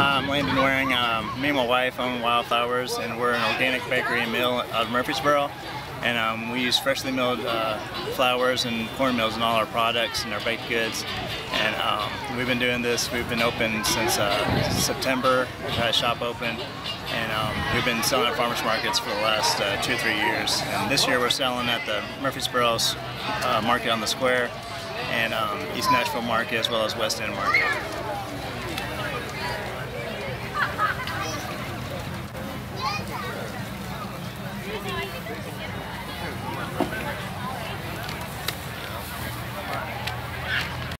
I'm Landon Waring. Um, me and my wife own Wild Flours, and we're an organic bakery and mill out of Murfreesboro. And um, we use freshly milled uh, flours and corn meals in all our products and our baked goods. And um, we've been doing this. We've been open since uh, September. We've had a shop open, and um, we've been selling at farmers markets for the last uh, two or three years. And this year we're selling at the Murfreesboro uh, Market on the Square and um, East Nashville Market as well as West End Market.